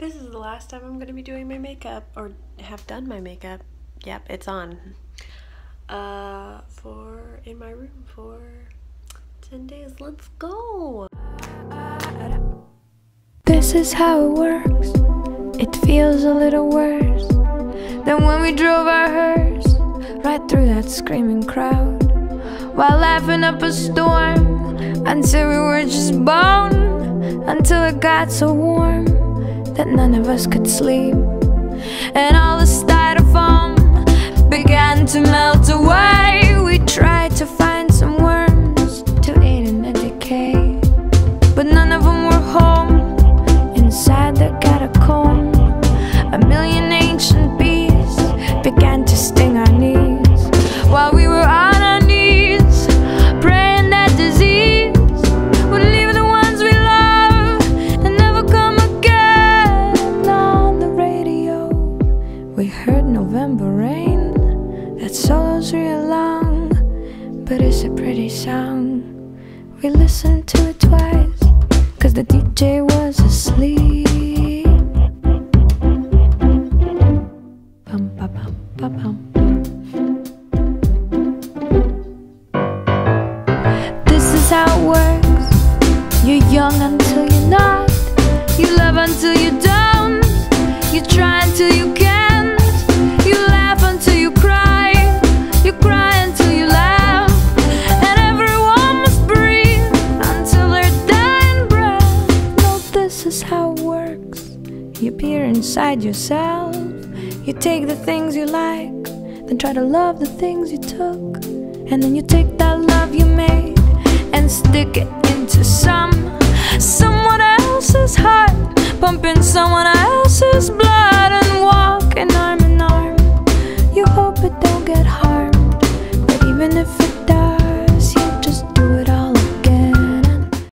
This is the last time I'm going to be doing my makeup, or have done my makeup. Yep, it's on. Uh, for, in my room for 10 days. Let's go! This is how it works. It feels a little worse than when we drove our hearse right through that screaming crowd while laughing up a storm until we were just bone until it got so warm that none of us could sleep. And all the styrofoam began to melt away. We tried to find some worms to eat in the decay, but none of them were home. Inside the catacomb, a million ancient bees began to sting our knees while we were heard November rain. That solo's real long, but it's a pretty song. We listened to it twice, cause the DJ was asleep. Bum, bum, bum. This is how it works. You peer inside yourself. You take the things you like, then try to love the things you took. And then you take that love you made and stick it into some someone else's heart, pumping someone else's